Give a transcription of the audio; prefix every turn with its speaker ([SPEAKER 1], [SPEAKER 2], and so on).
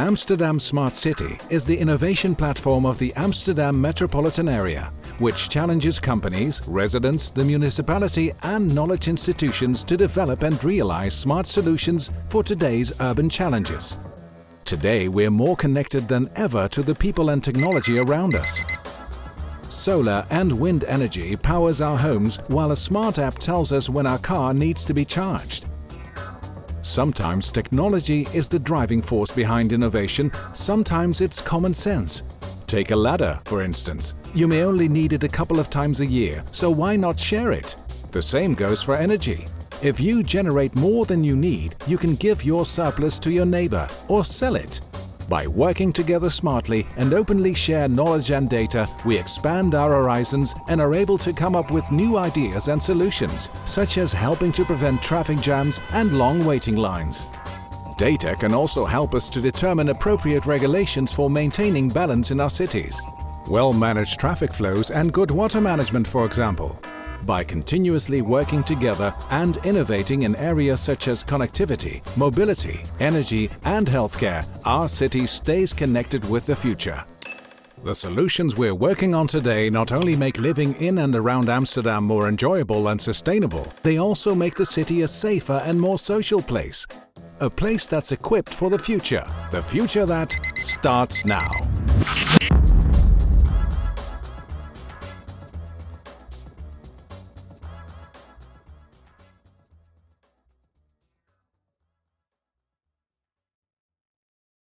[SPEAKER 1] Amsterdam Smart City is the innovation platform of the Amsterdam metropolitan area, which challenges companies, residents, the municipality and knowledge institutions to develop and realize smart solutions for today's urban challenges. Today we're more connected than ever to the people and technology around us. Solar and wind energy powers our homes while a smart app tells us when our car needs to be charged. Sometimes technology is the driving force behind innovation, sometimes it's common sense. Take a ladder, for instance. You may only need it a couple of times a year, so why not share it? The same goes for energy. If you generate more than you need, you can give your surplus to your neighbor or sell it. By working together smartly and openly share knowledge and data, we expand our horizons and are able to come up with new ideas and solutions, such as helping to prevent traffic jams and long waiting lines. Data can also help us to determine appropriate regulations for maintaining balance in our cities. Well-managed traffic flows and good water management, for example. By continuously working together and innovating in areas such as connectivity, mobility, energy and healthcare, our city stays connected with the future. The solutions we're working on today not only make living in and around Amsterdam more enjoyable and sustainable, they also make the city a safer and more social place. A place that's equipped for the future. The future that starts now.